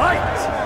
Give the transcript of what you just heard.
Fight!